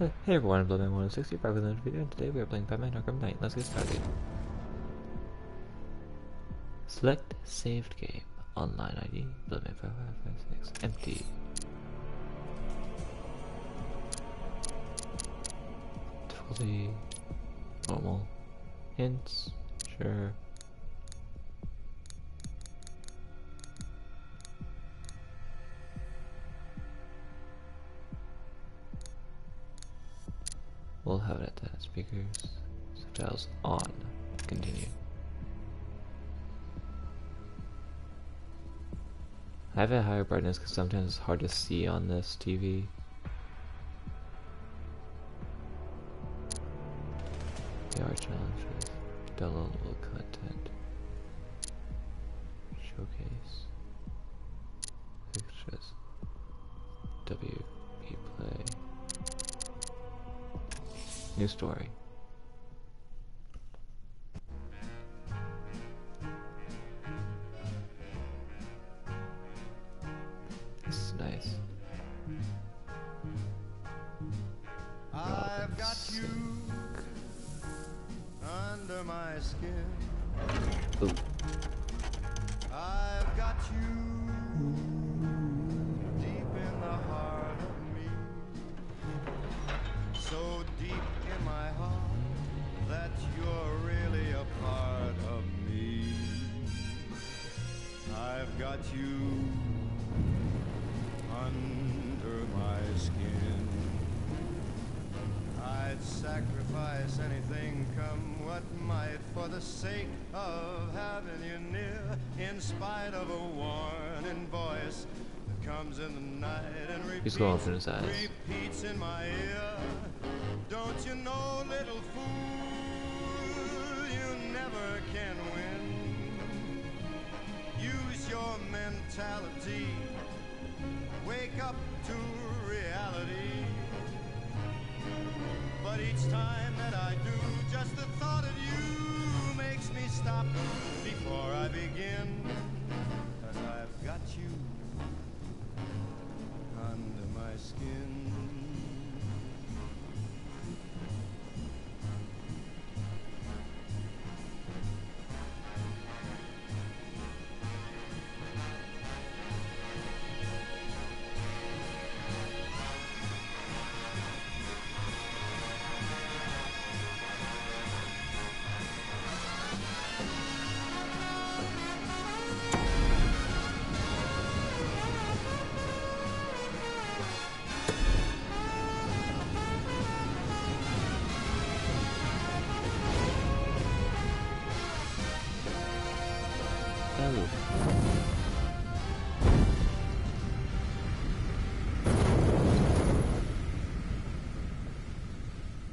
Hey everyone, I'm Bloodman 160, back with another video, and today we are playing Batman Arkham Knight. Let's get started. Select saved game. Online ID, Bloodman 5556, empty. Difficulty, normal, hints, sure. We'll have it at the speakers. Subtitles on. Continue. I have it higher brightness because sometimes it's hard to see on this TV. The art challenges. Downloadable his eyes. repeats in my ear. Don't you know little fool you never can win? Use your mentality. Wake up to reality. But each time that I do, just the thought of you makes me stop before I begin. Cause I've got you my skin.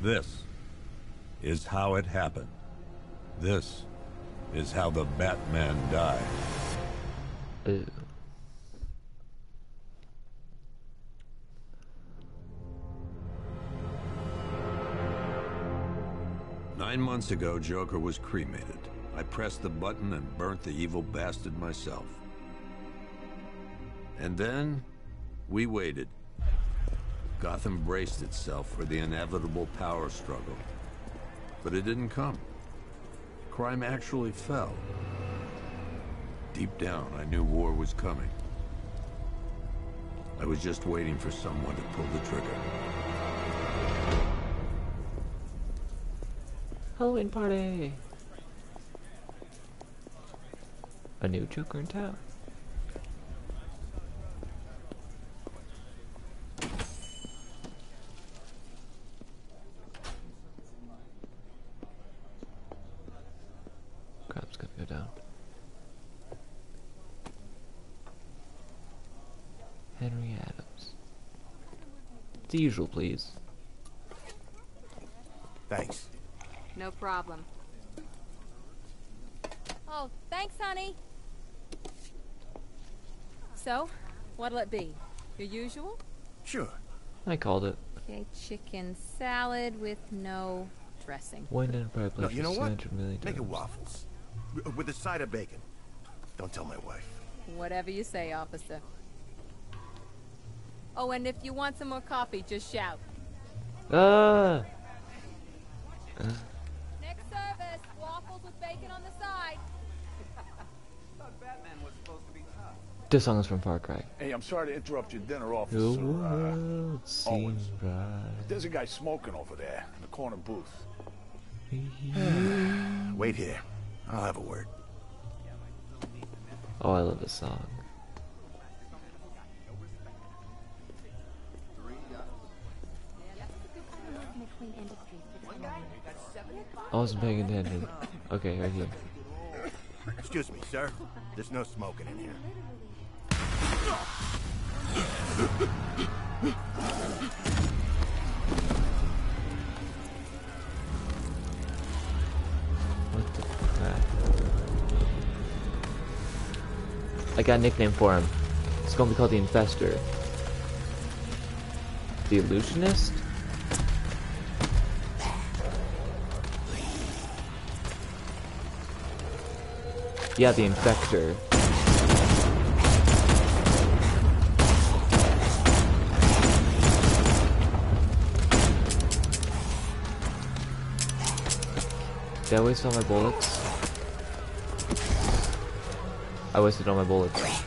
This is how it happened. This is how the Batman died. Nine months ago, Joker was cremated. I pressed the button and burnt the evil bastard myself. And then, we waited. Gotham braced itself for the inevitable power struggle. But it didn't come. Crime actually fell. Deep down, I knew war was coming. I was just waiting for someone to pull the trigger. Halloween party! A new Joker in town. Crap's gonna go down. Henry Adams. The usual, please. Thanks. No problem. Oh, thanks, honey. So, what'll it be? Your usual? Sure. I called it. Okay, chicken salad with no dressing. Wayne and Brad No, you know what? 200 million Make it waffles. W- With a side of bacon. Don't tell my wife. Whatever you say, officer. Oh, and if you want some more coffee, just shout. Ah! Next service, waffles with bacon on the side. This song is from Far Cry. Hey, I'm sorry to interrupt your dinner, The officer. Uh, world seems bright. there's a guy smoking over there in the corner booth. Wait here. I'll have a word. Oh, I love this song. I wasn't paying attention. Okay, right here. Excuse me, sir. There's no smoking in here. What the crap? I got a nickname for him. It's gonna be called the Infestor. The Illusionist? Yeah, the Infector. Did I waste all my bullets? I wasted all my bullets.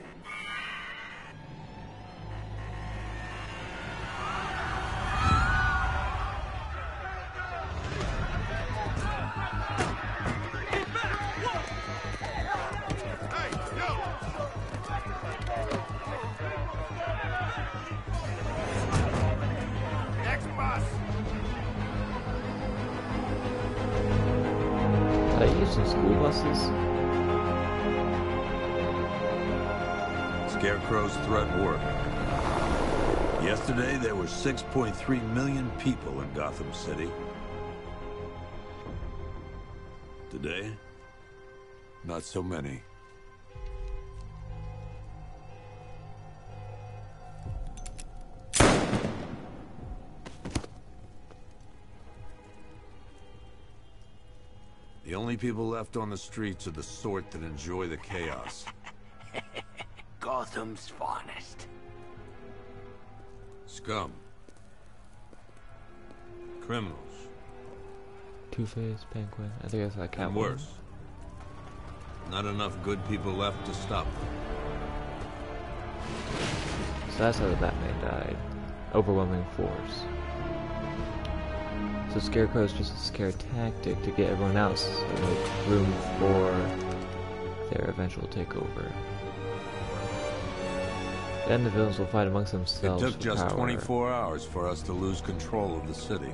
6.3 million people in Gotham City. Today, not so many. The only people left on the streets are the sort that enjoy the chaos. Gotham's finest. Scum. Criminals. Two-Face, Penguin. I think I saw Catwoman. And worse. Not enough good people left to stop them. So that's how the Batman died. Overwhelming force. So Scarecrow is just a scare tactic to get everyone else to make room for their eventual takeover. Then the villains will fight amongst themselves. It themselves. took for just power. 24 hours for us to lose control of the city.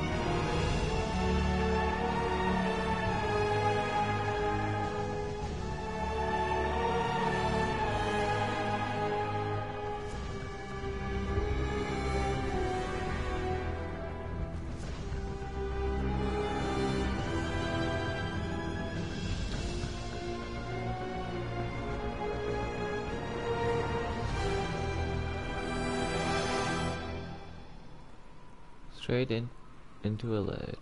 Straight in into a ledge.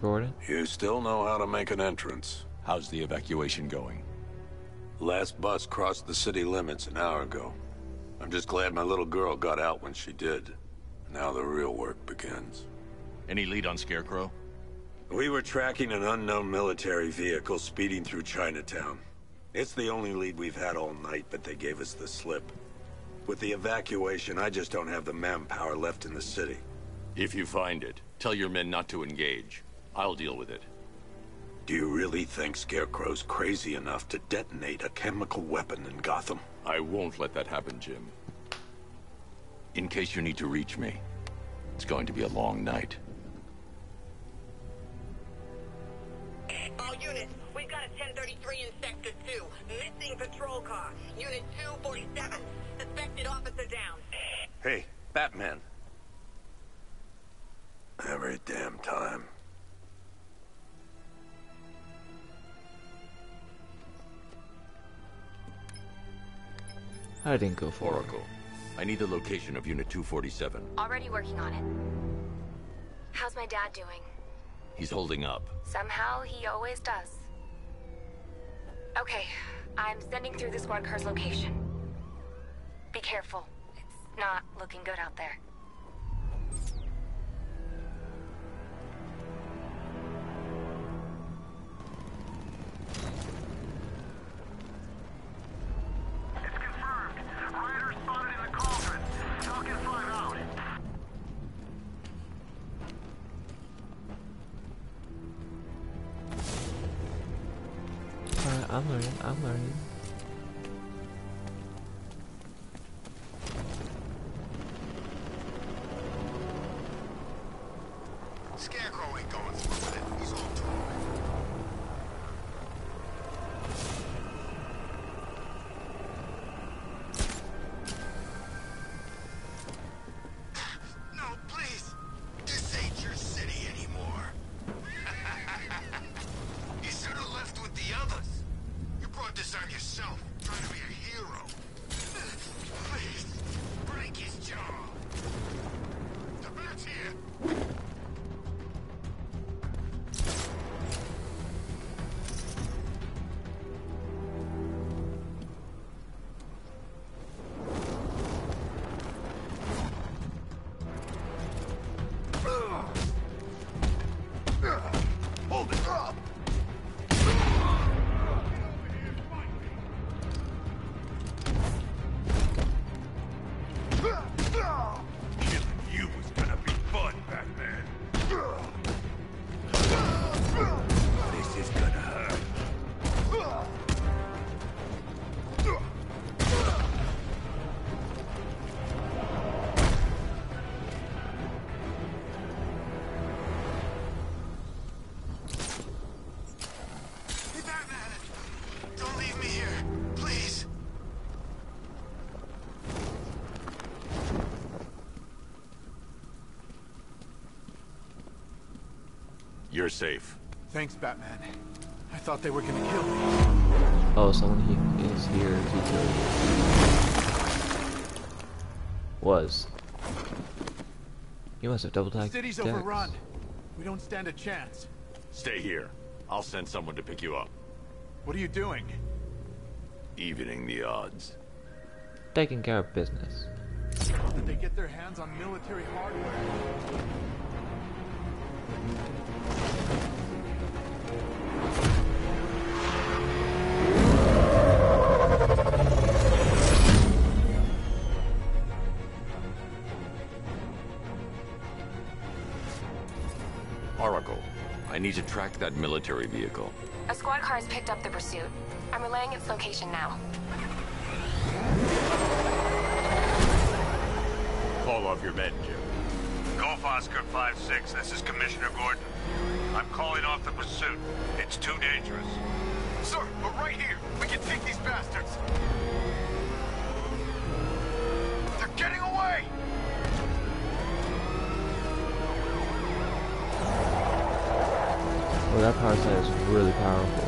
Gordon? You still know how to make an entrance. How's the evacuation going? Last bus crossed the city limits an hour ago. I'm just glad my little girl got out when she did. Now the real work begins. Any lead on Scarecrow? We were tracking an unknown military vehicle speeding through Chinatown. It's the only lead we've had all night, but they gave us the slip. With the evacuation, I just don't have the manpower left in the city. If you find it, tell your men not to engage. I'll deal with it. Do you really think Scarecrow's crazy enough to detonate a chemical weapon in Gotham? I won't let that happen, Jim. In case you need to reach me, it's going to be a long night. All units, we've got a 1033 in Sector 2. Missing patrol car. Unit 247. Suspected officer down. Hey, Batman. Every damn time. I didn't go for it. Oracle, I need the location of Unit 247. Already working on it. How's my dad doing? He's holding up. Somehow he always does. Okay, I'm sending through the squad car's location. Be careful. It's not looking good out there. You're safe. Thanks, Batman. I thought they were gonna kill me. Oh, someone he is here to kill you. Was. You must have double The tagged city's Dex. overrun. We don't stand a chance. Stay here. I'll send someone to pick you up. What are you doing? Evening the odds. Taking care of business. Did they get their hands on military hardware? I track that military vehicle. A squad car has picked up the pursuit. I'm relaying its location now. Call off your men, Jim. Golf Oscar 5-6, this is Commissioner Gordon. I'm calling off the pursuit. It's too dangerous. Sir, we're right here. We can take these bastards. That power set is really powerful.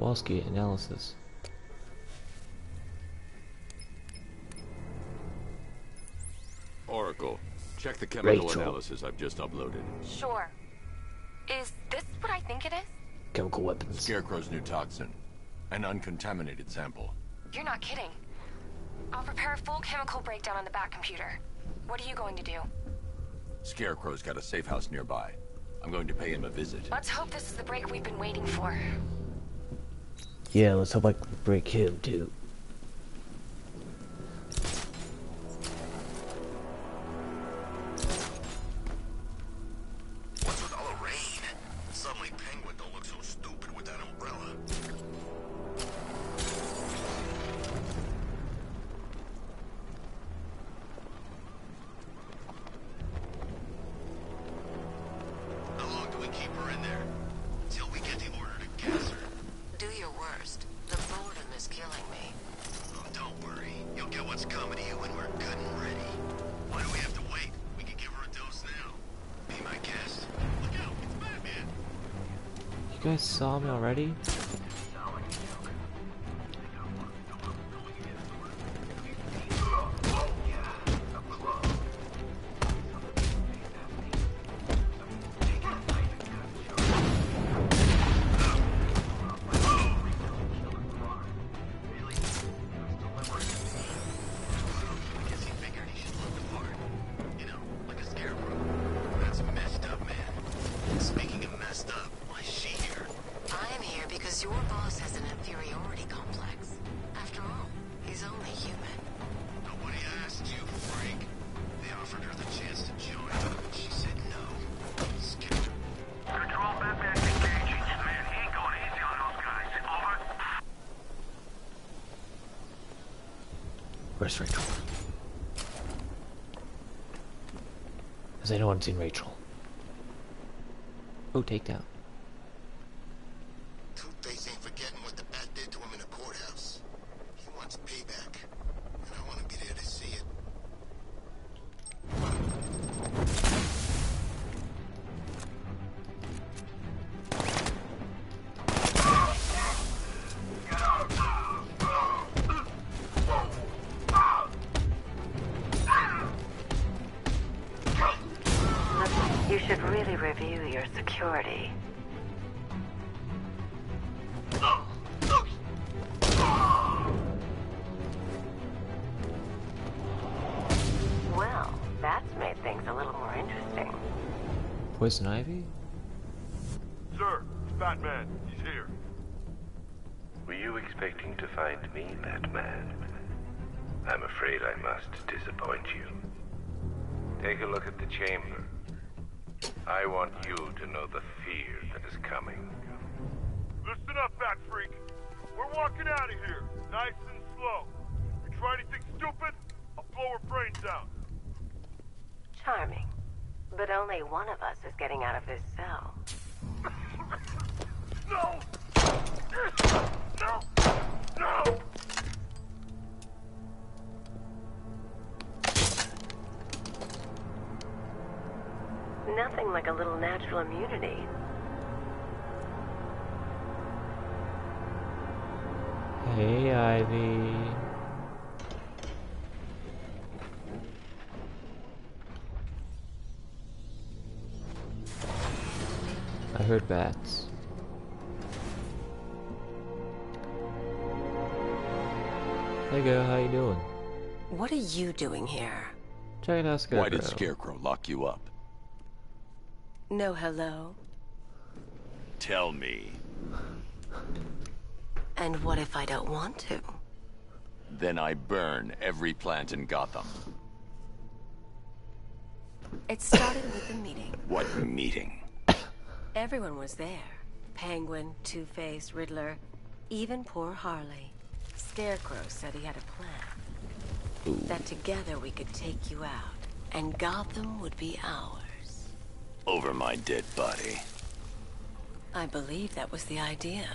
Kowalski analysis. Oracle, check the chemical Rachel. analysis I've just uploaded. Sure. Is this what I think it is? Chemical weapons. Scarecrow's new toxin. An uncontaminated sample. You're not kidding. I'll prepare a full chemical breakdown on the back computer. What are you going to do? Scarecrow's got a safe house nearby. I'm going to pay him a visit. Let's hope this is the break we've been waiting for. Yeah, let's hope I break him too. something, Rachel. Oh, takedown. Poison Ivy? Sir, it's Batman. He's here. Were you expecting to find me, Batman? I'm afraid I must disappoint you. Take a look at the chamber. I want you to know the fear that is coming. Listen up, Bat Freak. We're walking out of here, nice and slow. You try anything stupid, I'll blow her brains out. Charming. But only one of us is getting out of this cell. No! No! No! Nothing like a little natural immunity. Hey, Ivy. I heard bats. Hey girl, how you doing? What are you doing here? Check it out, Scarecrow. Why did Scarecrow lock you up? No hello? Tell me. And what if I don't want to? Then I burn every plant in Gotham. It started with a meeting. What meeting? Everyone was there. Penguin, Two-Face, Riddler, even poor Harley. Scarecrow said he had a plan. That together we could take you out, and Gotham would be ours. Over my dead body. I believe that was the idea.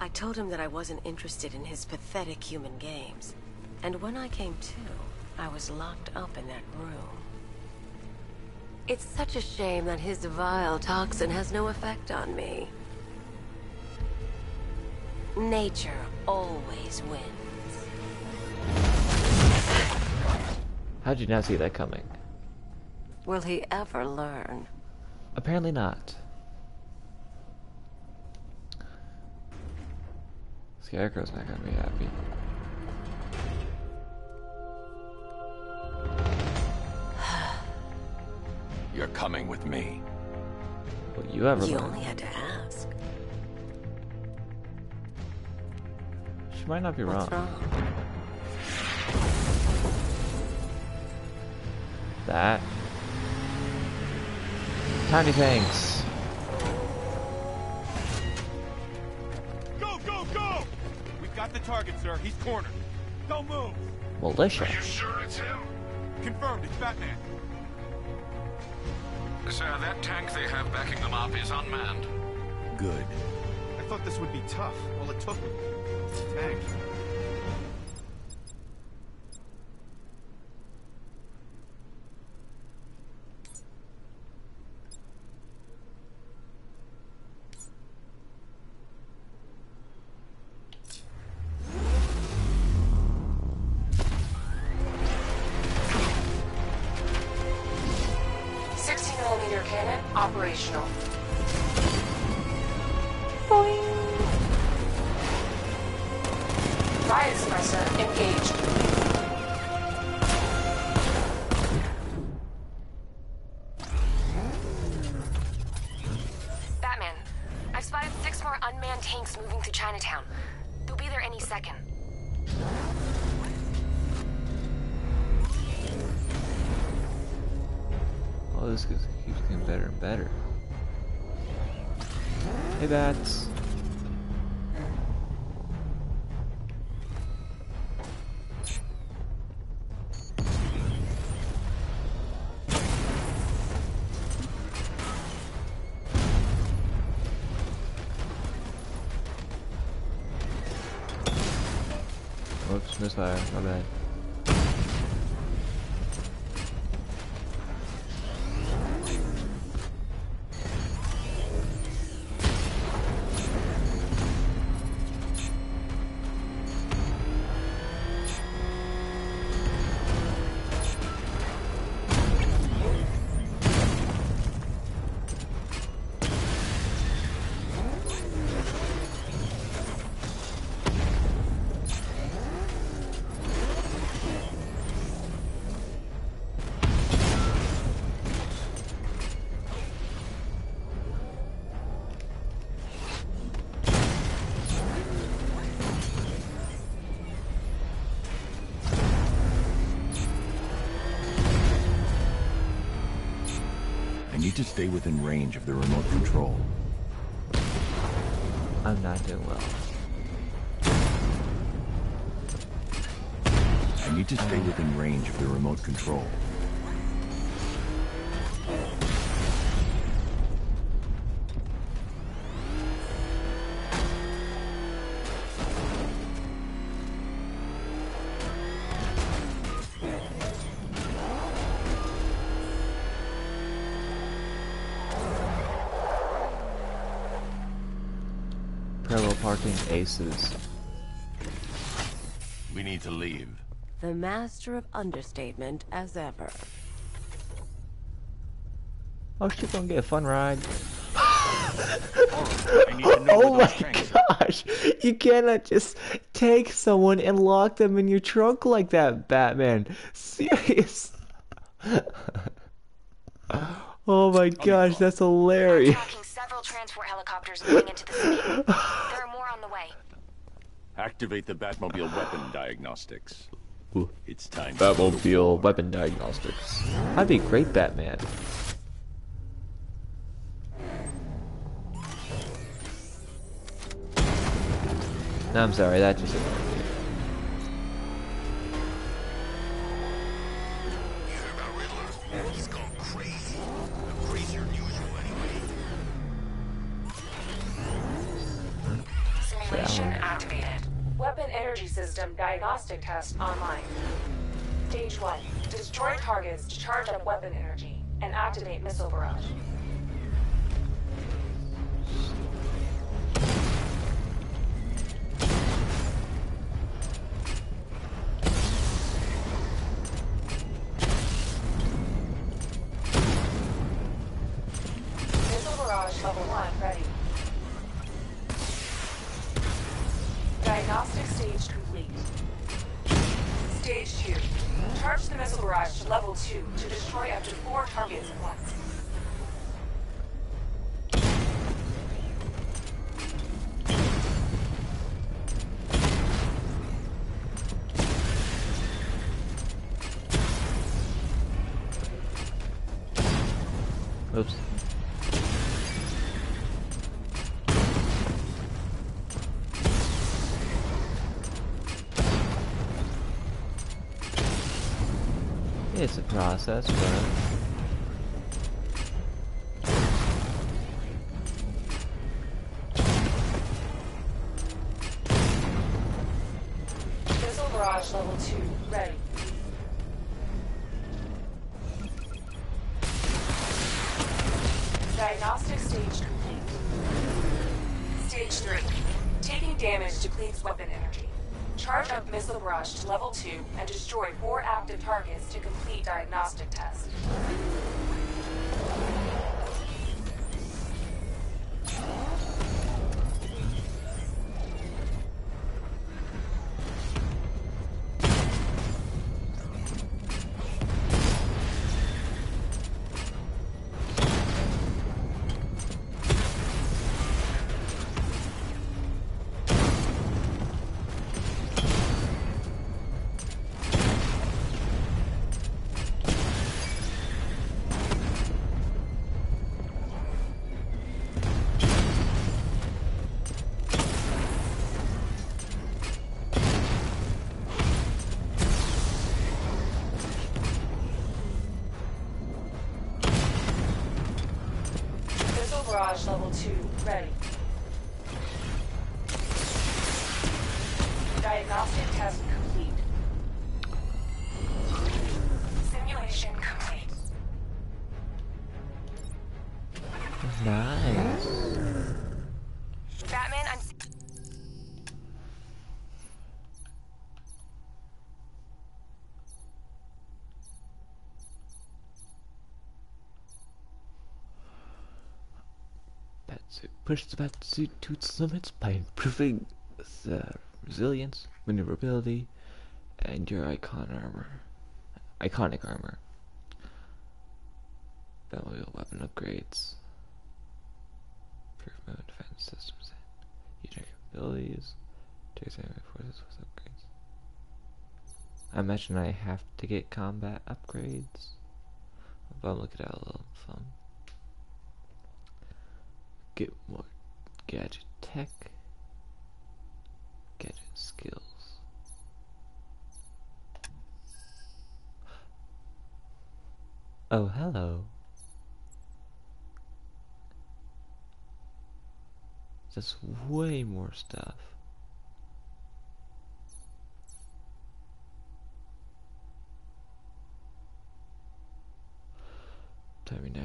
I told him that I wasn't interested in his pathetic human games. And when I came to, I was locked up in that room. It's such a shame that his vile toxin has no effect on me. Nature always wins. How did you not see that coming? Will he ever learn? Apparently not. Scarecrow's not gonna be happy. You're coming with me. Will you ever You learn? only had to ask. She might not be What's wrong. wrong? That. Tiny tanks. Go, go, go! We've got the target, sir. He's cornered. Don't move. Militia. Are you sure it's him? Confirmed. It's Batman. Sir, that tank they have backing them up is unmanned. Good. I thought this would be tough. All it took was a tank. More unmanned tanks moving through Chinatown. They'll be there any second. Oh, this keeps getting better and better. Hey, bats. Need to stay within range of the remote control. Parallel parking aces. We need to leave. The master of understatement as ever. Oh, she's gonna get a fun ride. Oh, know oh my those gosh! You cannot just take someone and lock them in your trunk like that, Batman. Serious? oh my gosh, that's hilarious. Several transport helicopters moving into the city. There are more on the way. Activate the Batmobile weapon diagnostics. Ooh. It's time. to Batmobile weapon diagnostics. I'd be a great Batman. No, I'm sorry, that just annoyed me. Hear about Riddler? He's gone crazy. Crazier than usual, anyway. Simulation activated. Weapon energy system diagnostic test online. Stage 1. Destroy targets to charge up weapon energy and activate missile barrage. A process, but Missile barrage level 2 ready. Diagnostic stage complete. Stage 3. Taking damage depletes weapon energy. Charge up missile barrage to level 2 and destroy 4 active targets to complete diagnostic test. Push the Batsuit to its limits by improving the resilience, maneuverability, and your icon armor. Iconic armor. Batmobile weapon upgrades. Improvement defense systems and user capabilities. Takes enemy forces with upgrades. I imagine I have to get combat upgrades. But I'm looking at a little fun. Get more gadget tech, gadget skills. Oh, hello. That's way more stuff.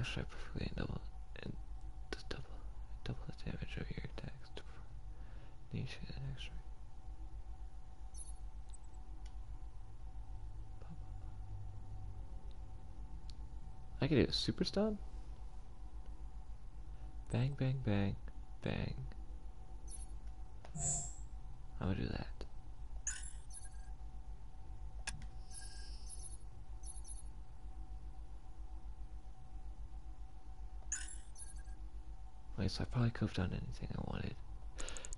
Strike perfectly and double and just double double the damage of your attacks to niche and strike. I can do a super stun? Bang bang bang bang. I'm gonna do that. Wait, so I probably could have done anything I wanted.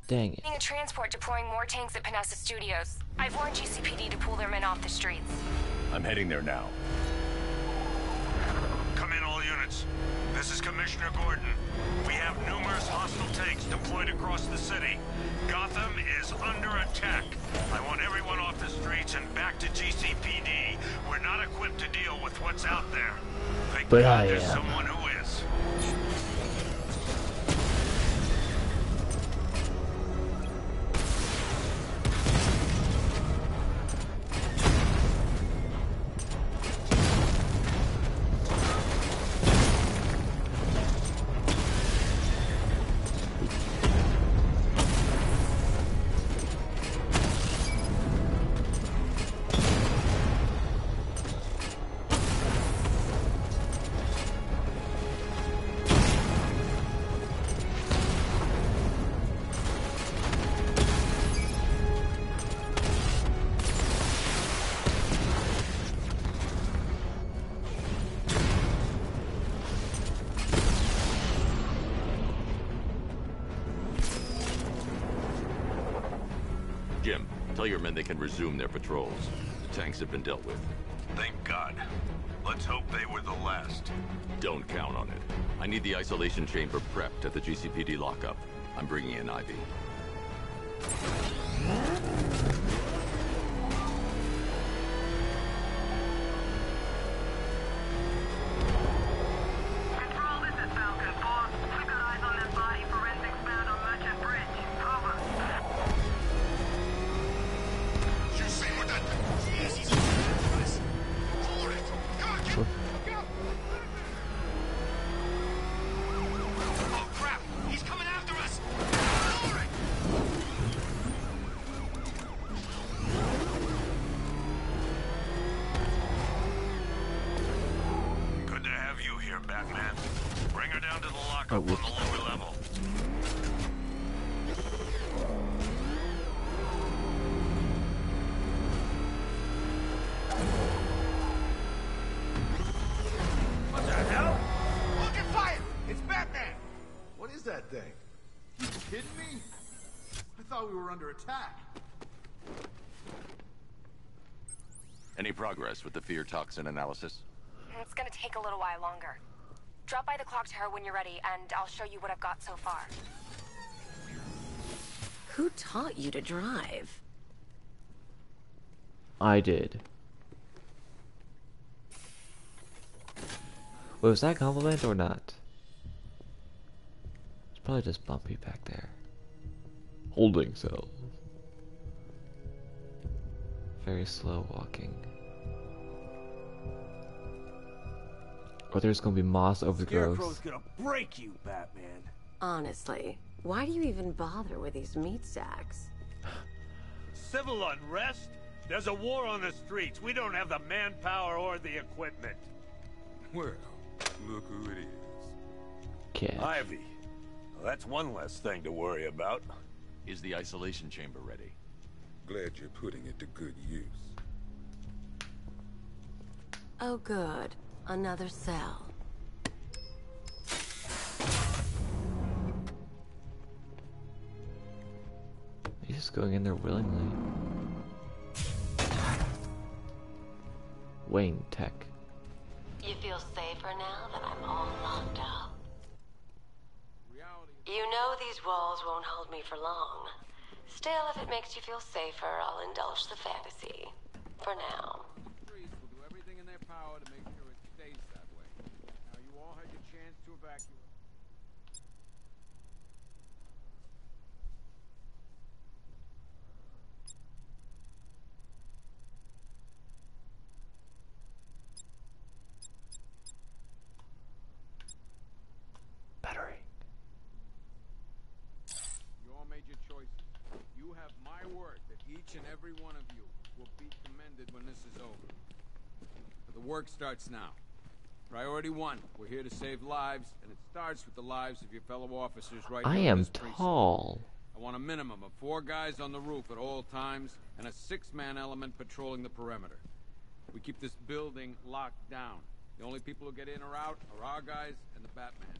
Dang it. Being a transport deploying more tanks at Panessa Studios. I've warned GCPD to pull their men off the streets. I'm heading there now. Come in, all units. This is Commissioner Gordon. We have numerous hostile tanks deployed across the city. Gotham is under attack. I want everyone off the streets and back to GCPD. We're not equipped to deal with what's out there. Thank But God I there's am. someone who can resume their patrols. The tanks have been dealt with. Thank God. Let's hope they were the last. Don't count on it. I need the isolation chamber prepped at the GCPD lockup. I'm bringing in Ivy. Attack. Any progress with the fear toxin analysis? It's gonna take a little while longer. Drop by the clock tower when you're ready, and I'll show you what I've got so far. Who taught you to drive? I did. Wait, was that a compliment or not? It's probably just bumpy back there. Holding cell. Very slow walking. Or there's gonna be moss over the Scarecrow's gonna break you, Batman. Honestly, why do you even bother with these meat sacks? Civil unrest? There's a war on the streets. We don't have the manpower or the equipment. Well, look who it is. Catch. Ivy. Well, that's one less thing to worry about. Is the isolation chamber ready? Glad you're putting it to good use. Oh, good. Another cell. He's just going in there willingly. Wayne Tech. You feel safer now that I'm all locked up? You know these walls won't hold me for long. Still, if it makes you feel safer, I'll indulge the fantasy. For now. Trees will do everything in their power to make sure it stays that way. Now you all had your chance to evacuate. Battery. You all made your choices. You have my word that each and every one of you will be commended when this is over. But the work starts now. Priority one, we're here to save lives, and it starts with the lives of your fellow officers right I am tall. I want a minimum of four guys on the roof at all times, and a six-man element patrolling the perimeter. We keep this building locked down. The only people who get in or out are our guys and the Batman.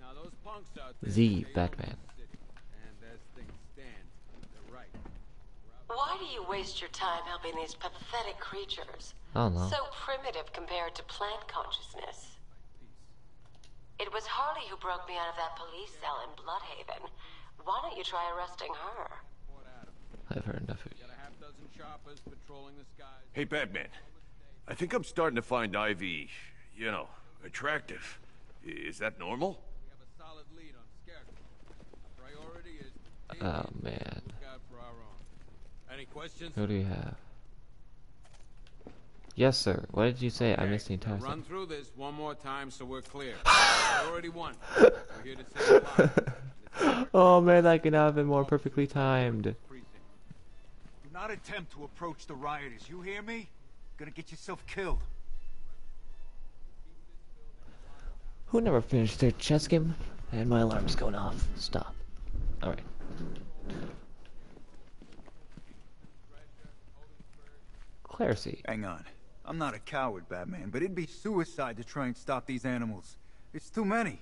Now those punks out there, The Batman. the city, and as things stand, they're right. Why do you waste your time helping these pathetic creatures? I don't. So primitive compared to plant consciousness. It was Harley who broke me out of that police cell in Blüdhaven. Why don't you try arresting her? I've heard enough of you. Got a half dozen choppers patrolling the skies. Hey, Batman. I think I'm starting to find Ivy, you know, attractive. Is that normal? Oh, have Any questions? Who do we have? Yes, sir. What did you say? I missed the entire Run through this one more time so we're clear. priority one. We're here to save lives. oh man, that could not have been more perfectly timed. Do not attempt to approach the rioters. You hear me? Gonna get yourself killed. Who never finished their chess game? And my alarm's going off. Stop. Alright. Clarity. Hang on. I'm not a coward, Batman, but it'd be suicide to try and stop these animals. It's too many.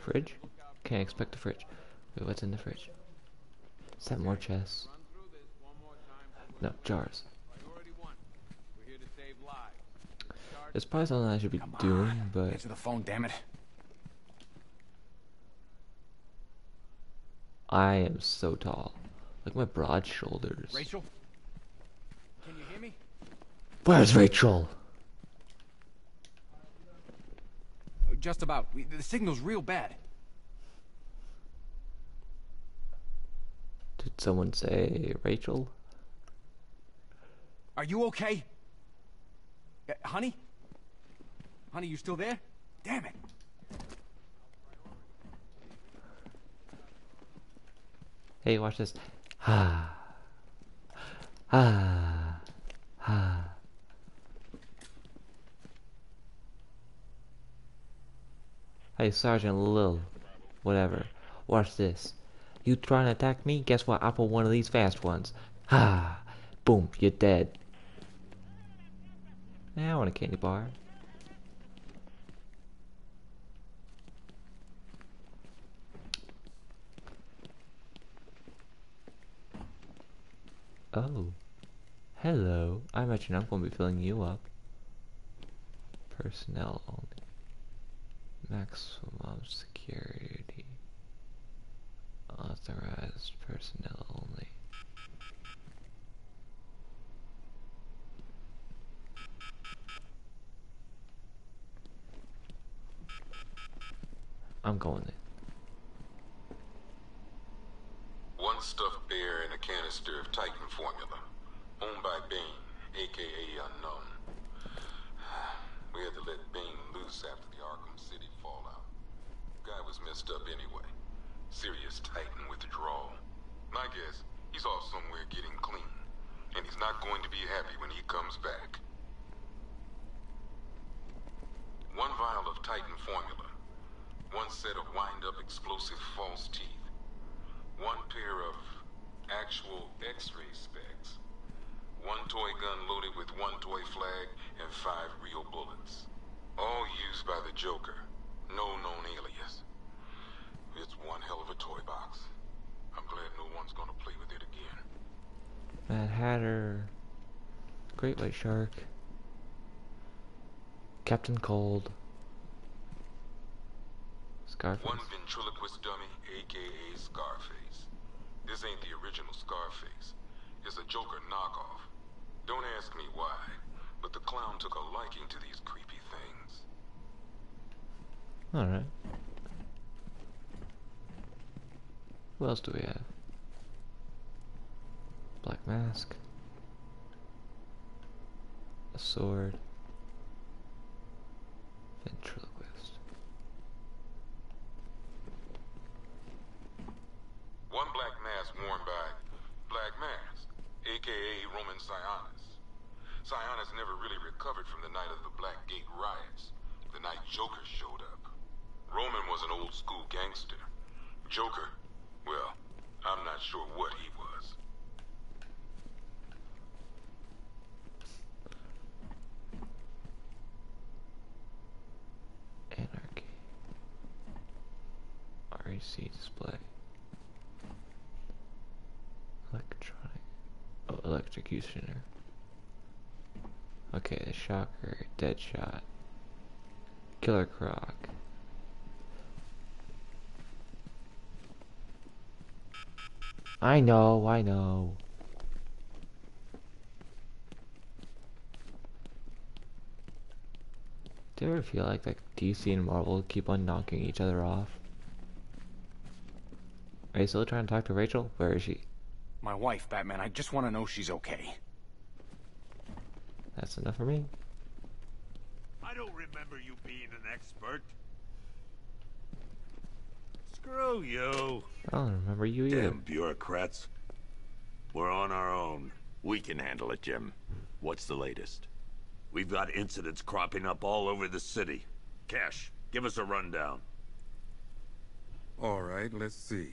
Fridge? Can't expect a fridge. Wait, what's in the fridge? Is that more chess? No, jars. Priority one. We're here to save lives. It's probably something I should be doing, but Answer the phone, damn it. I am so tall. Look at my broad shoulders. Rachel? Can you hear me? Where's Rachel? Just about. We, the signal's real bad. Did someone say Rachel? Are you okay? Uh, honey? Honey, you still there? Damn it. Hey, watch this. Ah. Ah. Ah. Hey, Sergeant Lil. Whatever. Watch this. You trying to attack me? Guess what? I pull one of these fast ones. Ah. Boom. You're dead. Yeah, I want a candy bar. Oh. Hello. I imagine I'm going to be filling you up. Personnel only. Maximum security. Authorized personnel only. I'm going in. One stuffed bear and a canister of Titan formula, owned by Bane, aka Unknown. We had to let Bane loose after the Arkham City fallout. Guy was messed up anyway. Serious Titan withdrawal. My guess, he's off somewhere getting clean. And he's not going to be happy when he comes back. One vial of Titan formula. One set of wind-up explosive false teeth. One pair of actual X-ray specs. One toy gun loaded with one toy flag and five real bullets. All used by the Joker. No known alias. It's one hell of a toy box. I'm glad no one's gonna play with it again. Mad Hatter. Great White Shark. Captain Cold. Scarface. One ventriloquist dummy, aka Scarface. This ain't the original Scarface. It's a Joker knockoff. Don't ask me why, but the clown took a liking to these creepy things. Alright. Who else do we have? Black Mask. A sword. Ventriloquist. One black mask worn by Black Mask, aka Roman Sionis. Sionis never really recovered from the night of the Black Gate riots, the night Joker showed up. Roman was an old school gangster. Joker, well, I'm not sure what he was. Anarchy. RAC display. Electronic. Oh, electrocutioner. Okay, the shocker, Deadshot. Killer Croc. I know, I know. Do you ever feel like like DC and Marvel keep on knocking each other off? Are you still trying to talk to Rachel? Where is she? My wife, Batman. I just want to know she's okay. That's enough for me. I don't remember you being an expert. Screw you. I don't remember you either. Damn bureaucrats. We're on our own. We can handle it, Jim. What's the latest? We've got incidents cropping up all over the city. Cash, give us a rundown. All right, let's see.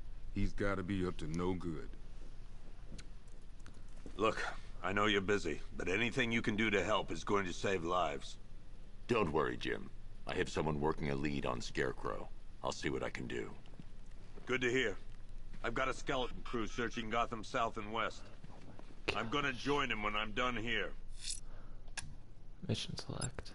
he's gotta be up to no good. Look, I know you're busy, but anything you can do to help is going to save lives. Don't worry, Jim. I have someone working a lead on Scarecrow. I'll see what I can do. Good to hear. I've got a skeleton crew searching Gotham South and West. I'm gonna join him when I'm done here. Mission select.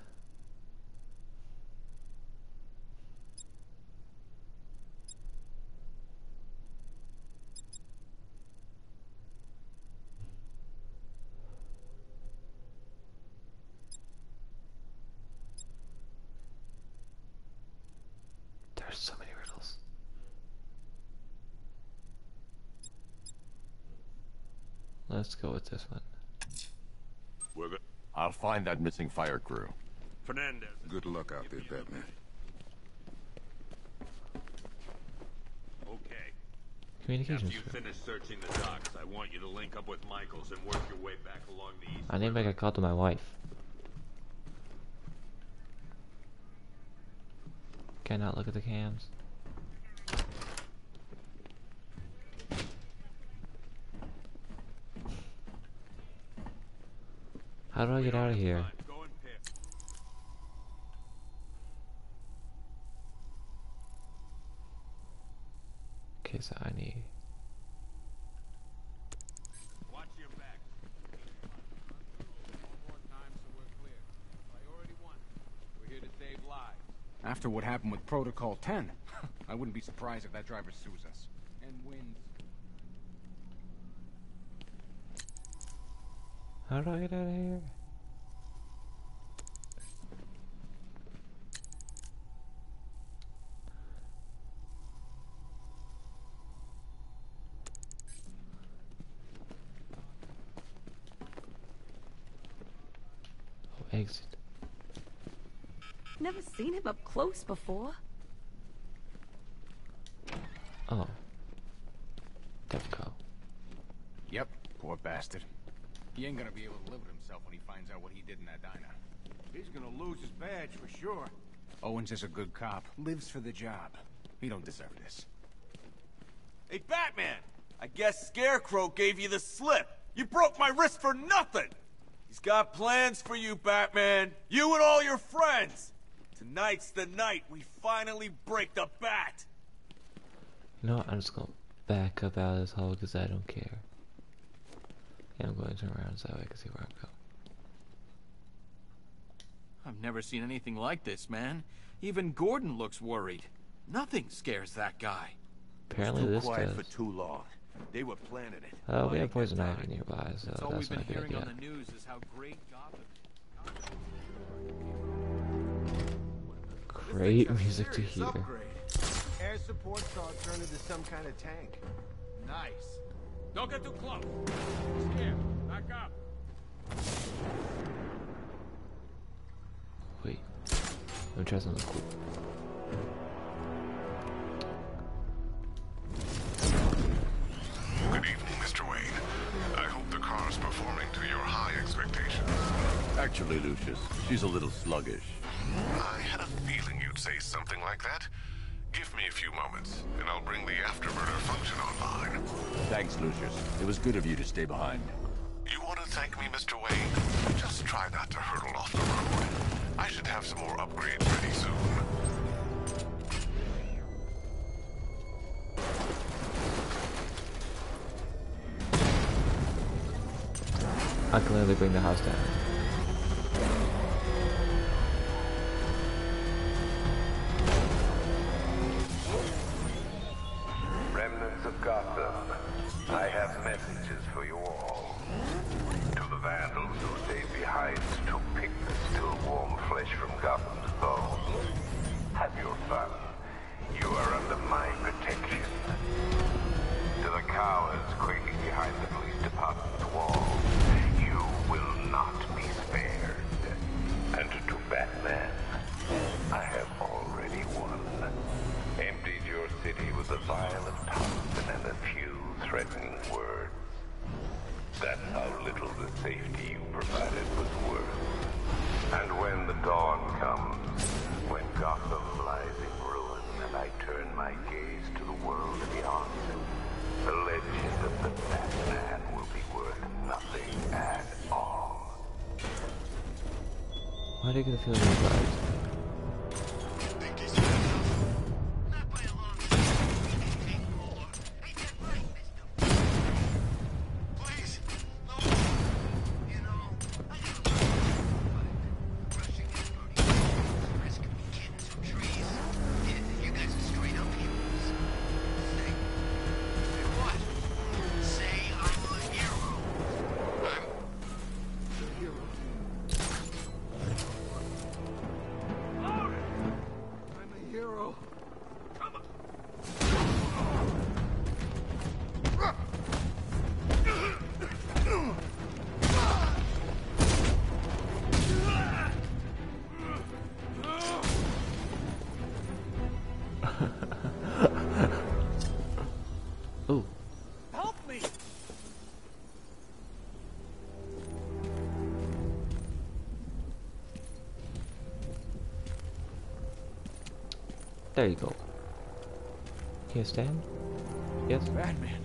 There's so many riddles. Let's go with this one. We're good. I'll find that missing fire crew. Fernandez. Good luck out there, Batman. Okay. Communications. After you finish searching the docks, I want you to link up with Michaels and work your way back along the east. I didn't make a call to my wife. Cannot look at the cams. How do I get out of here? Okay, so I need. After what happened with Protocol 10, I wouldn't be surprised if that driver sues us. And wins. How do I get out of here? Oh, exit. Never seen him up close before. Oh. Defco. Yep, poor bastard. He ain't gonna be able to live with himself when he finds out what he did in that diner. He's gonna lose his badge for sure. Owens is a good cop, lives for the job. He don't deserve this. Hey, Batman! I guess Scarecrow gave you the slip. You broke my wrist for nothing! He's got plans for you, Batman. You and all your friends. Tonight's the night we finally break the bat. You know what? I'm just gonna back up out of this hole because I don't care. And I'm going to turn around so I can see where I'm going. I've never seen anything like this, man. Even Gordon looks worried. Nothing scares that guy. Apparently too this quiet does. for too long. They were planning it. Uh, we have poison ivy nearby, so That's all we've been not good hearing on the news is how great Gotham Great music to hear. upgrade. Air support saw it turn into some kind of tank. Nice. Don't get too close. Just here. Back up. Wait. Let me try something cool. Good evening, Mr. Wayne. I hope the car's performing to your high expectations. Actually, Lucius, she's a little sluggish. I had a feeling you'd say something like that. Give me a few moments, and I'll bring the afterburner function online. Thanks, Lucius. It was good of you to stay behind. You want to thank me, Mr. Wayne? Just try not to hurtle off the road. I should have some more upgrades ready soon. I can literally bring the house down. There you go. Can you stand? Yes? Batman.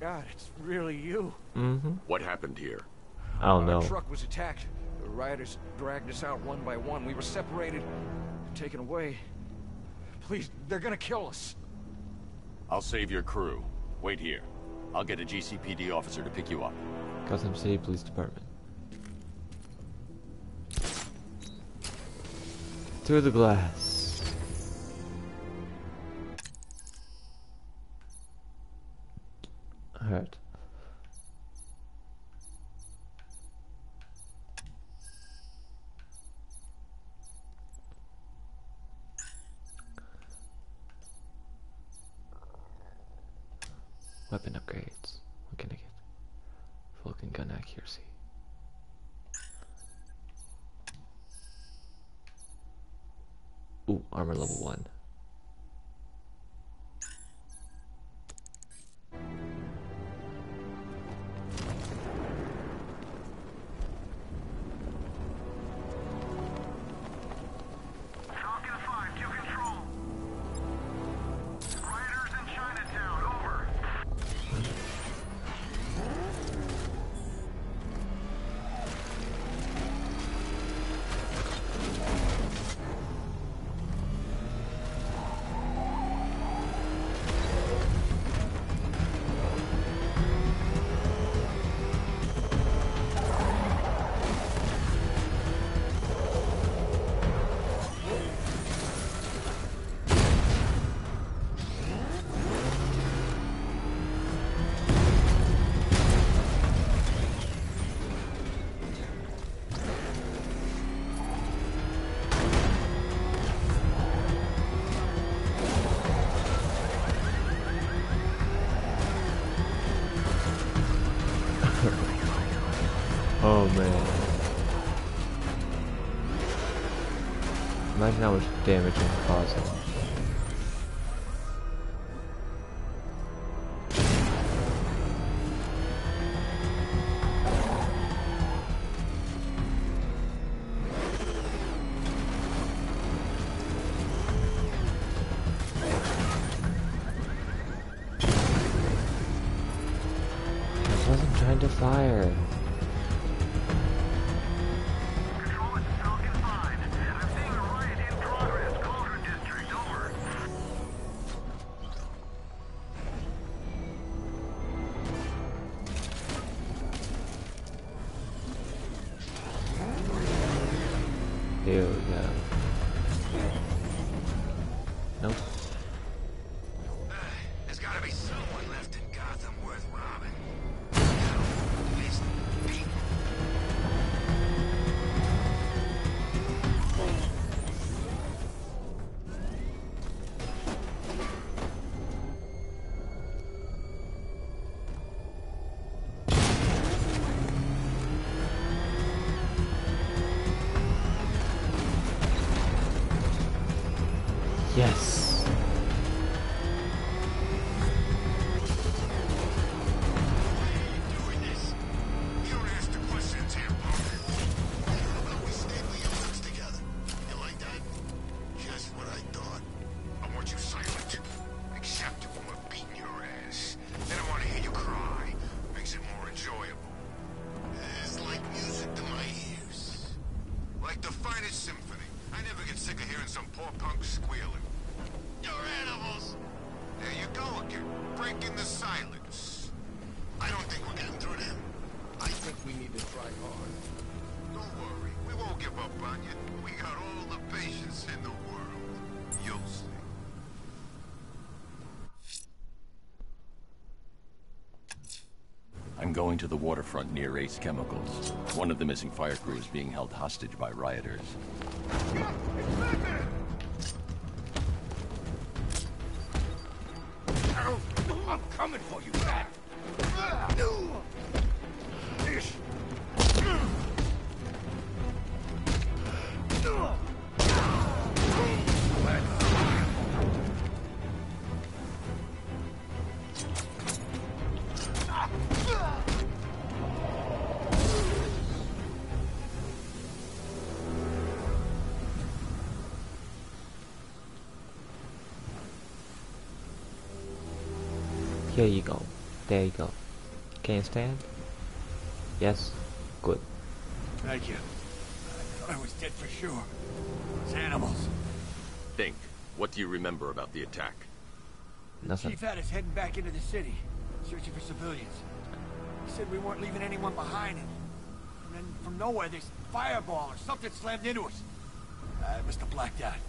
God, it's really you. Mm-hmm. What happened here? I don't Our know. truck was attacked. The rioters dragged us out one by one. We were separated, taken away. Please, they're gonna kill us. I'll save your crew. Wait here. I'll get a GCPD officer to pick you up. Gotham City Police Department. Through the glass. Damage I'm causing. Some poor punk squealing. You're animals! There you go again. Breaking the silence. I don't think we're getting through them. I think we need to try hard. Don't worry. We won't give up on you. We got all the patience in the world. You'll see. I'm going to the waterfront near Ace Chemicals. One of the missing fire crew is being held hostage by rioters. There you go. Can you stand? Yes? Good. Thank you. I thought I was dead for sure. Those animals. Think. What do you remember about the attack? Nothing. Chief had us heading back into the city, searching for civilians. He said we weren't leaving anyone behind. And then from nowhere, this fireball or something slammed into us. I must have blacked out.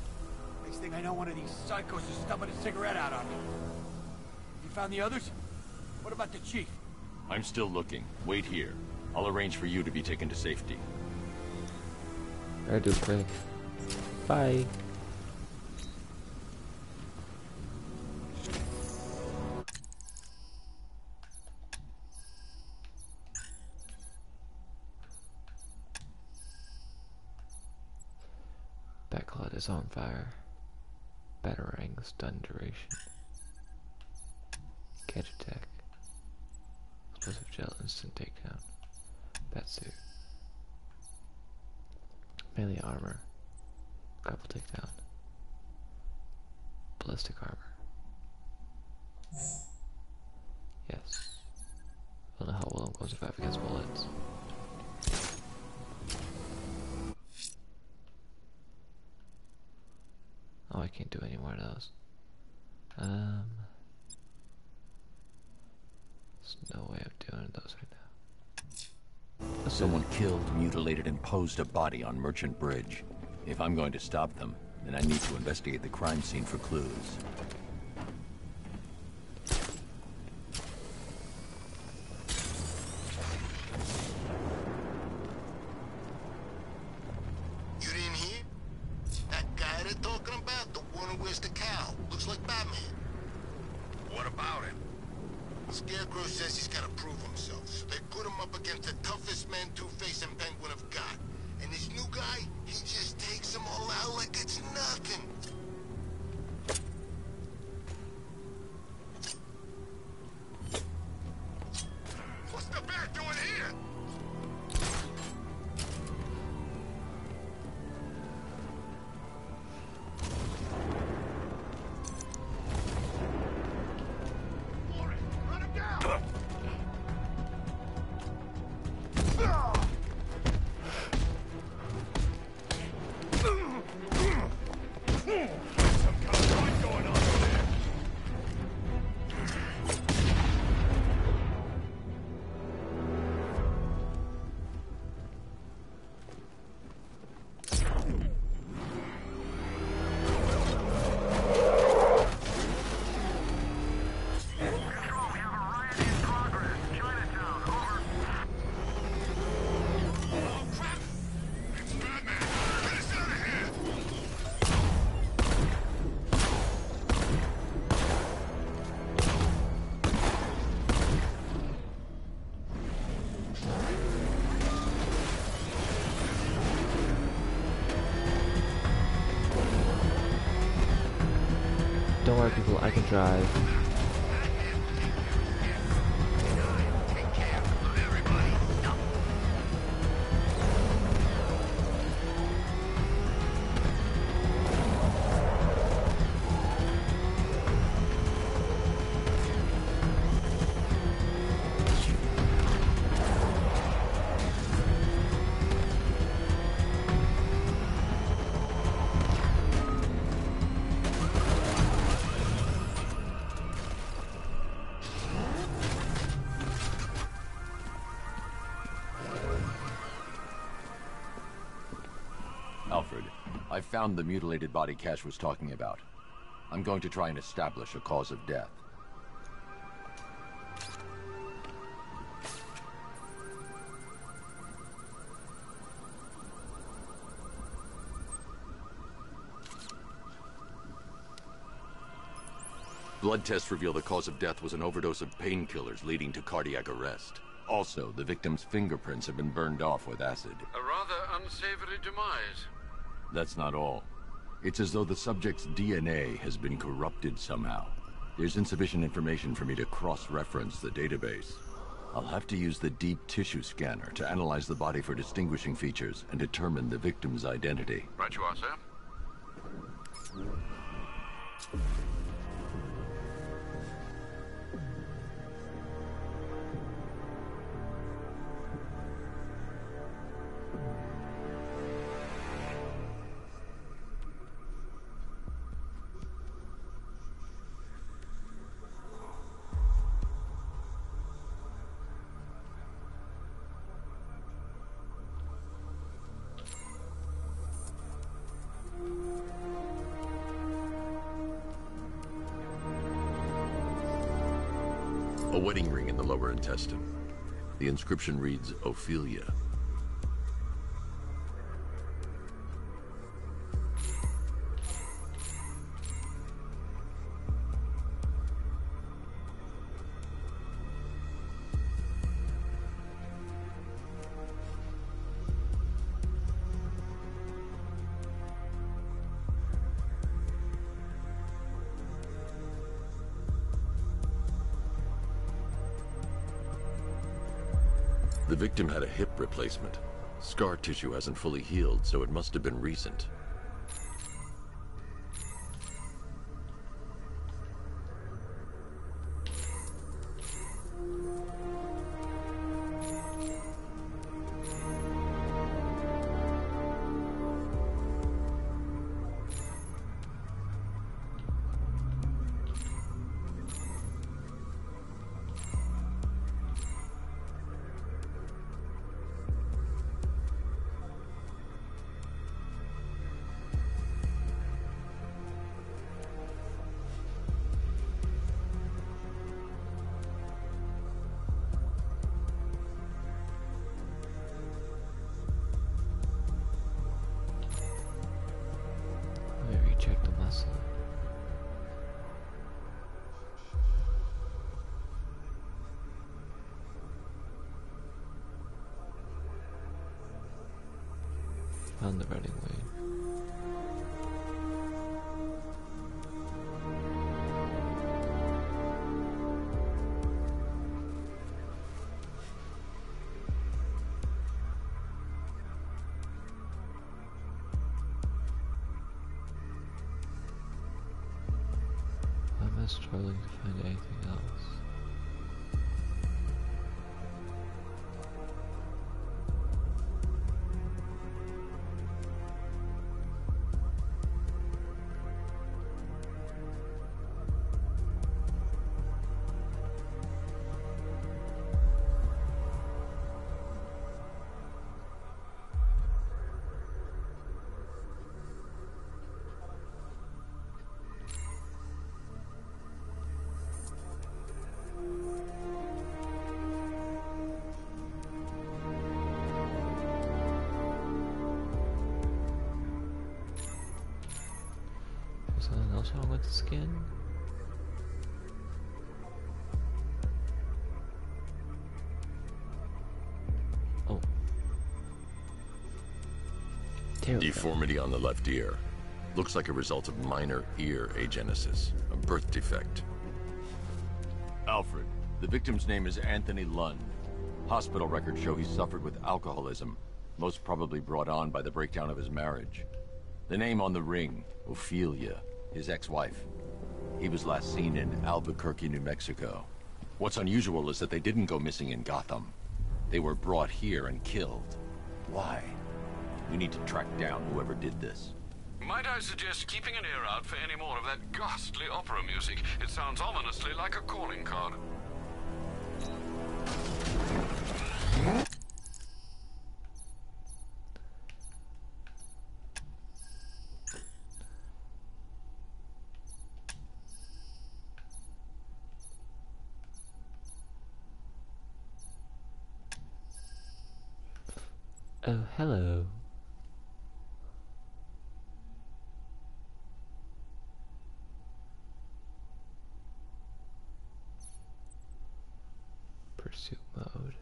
Next thing I know, one of these psychos is stubbing a cigarette out on me. You found the others? What about the chief? I'm still looking. Wait here. I'll arrange for you to be taken to safety. I do quick. Bye. Backlot is on fire. Batarang stun duration. Catch attack. Explosive gel instant takedown. Batsuit. Melee armor. Grapple takedown. Ballistic armor. Yes. I don't know how well I'm going to survive against bullets. Oh, I can't do any more of those. Um, there's no way of doing those right now. Someone killed, mutilated, and posed a body on Merchant Bridge. If I'm going to stop them, then I need to investigate the crime scene for clues. Don't worry, people. I can drive. Found the mutilated body Cash was talking about. I'm going to try and establish a cause of death. Blood tests reveal the cause of death was an overdose of painkillers leading to cardiac arrest. Also, the victim's fingerprints have been burned off with acid. A rather unsavory demise. That's not all. It's as though the subject's DNA has been corrupted somehow. There's insufficient information for me to cross-reference the database. I'll have to use the deep tissue scanner to analyze the body for distinguishing features and determine the victim's identity. Right you are, sir. Intestine. The inscription reads Ophelia. The victim had a hip replacement. Scar tissue hasn't fully healed, so it must have been recent. Skin? Oh. There. Deformity on the left ear. Looks like a result of minor ear agenesis, a birth defect. Alfred, the victim's name is Anthony Lund. Hospital records show he suffered with alcoholism, most probably brought on by the breakdown of his marriage. The name on the ring, Ophelia, his ex-wife. He was last seen in Albuquerque, New Mexico. What's unusual is that they didn't go missing in Gotham. They were brought here and killed. Why? We need to track down whoever did this. Might I suggest keeping an ear out for any more of that ghastly opera music? It sounds ominously like a calling card. Oh, hello. Pursuit mode.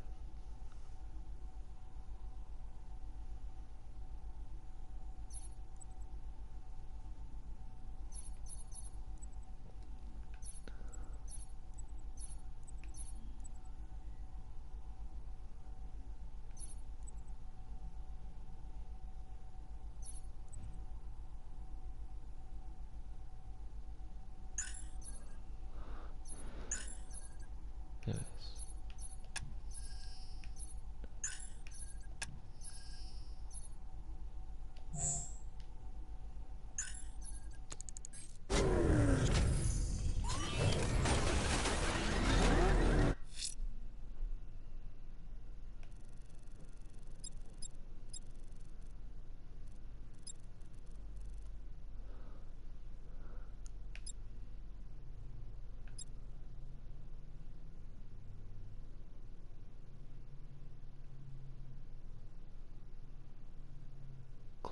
Yes.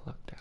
Clock down.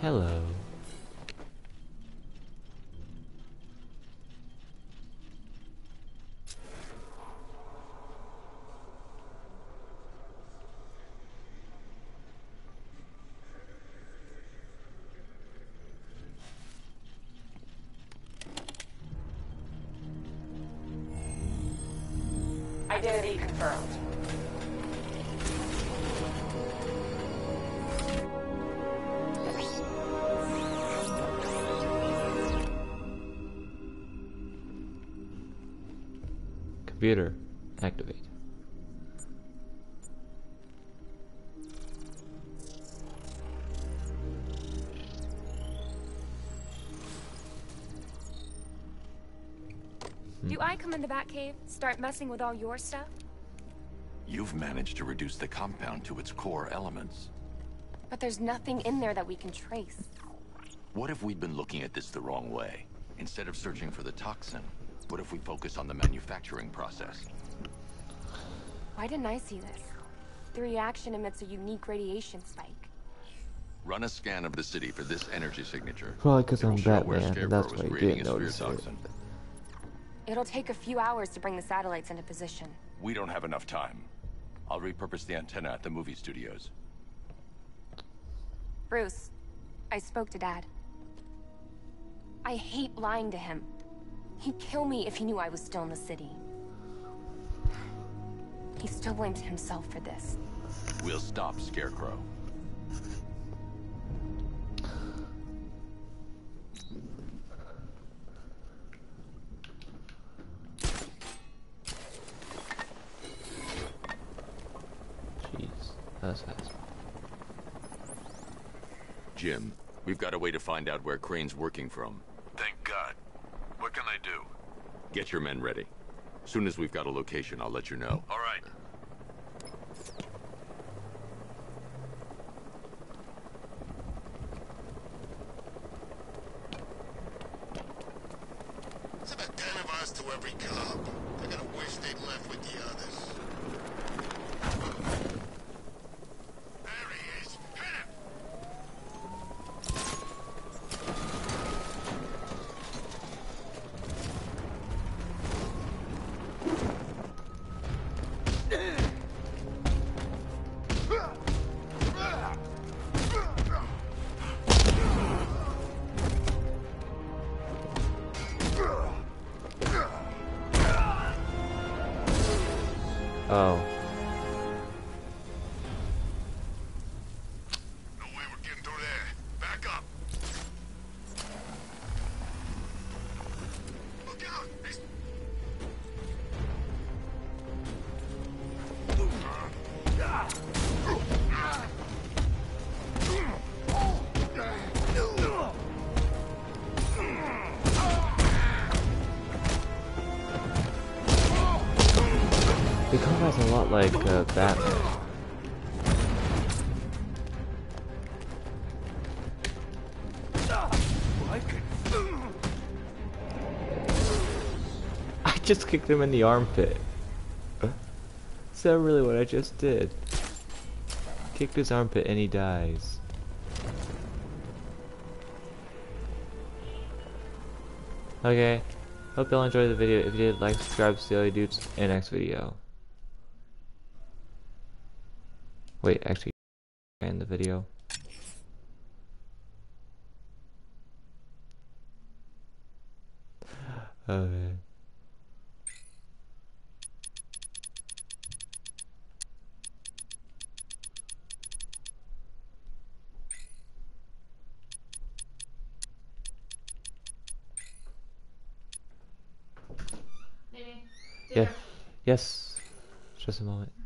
Hello. Identity confirmed. Computer, activate. Do I come in the Batcave, start messing with all your stuff? You've managed to reduce the compound to its core elements. But there's nothing in there that we can trace. What if we'd been looking at this the wrong way? Instead of searching for the toxin, what if we focus on the manufacturing process? Why didn't I see this? The reaction emits a unique radiation spike. Run a scan of the city for this energy signature. Probably because I'm It'll show where Batman, and that's was why you creating didn't his notice fear it. It'll take a few hours to bring the satellites into position. We don't have enough time. I'll repurpose the antenna at the movie studios. Bruce, I spoke to Dad. I hate lying to him. He'd kill me if he knew I was still in the city. He still blames himself for this. We'll stop Scarecrow. Jeez, that's fast. Jim, we've got a way to find out where Crane's working from. Thank God. What can I do? Get your men ready. Soon as we've got a location, I'll let you know. All Oh. Batman. I just kicked him in the armpit. Is that really what I just did? Kicked his armpit and he dies. Okay. Hope y'all enjoyed the video. If you did, like, subscribe, see all you dudes in the next video. Wait, actually, end the video. Yeah. Yes. Just a moment.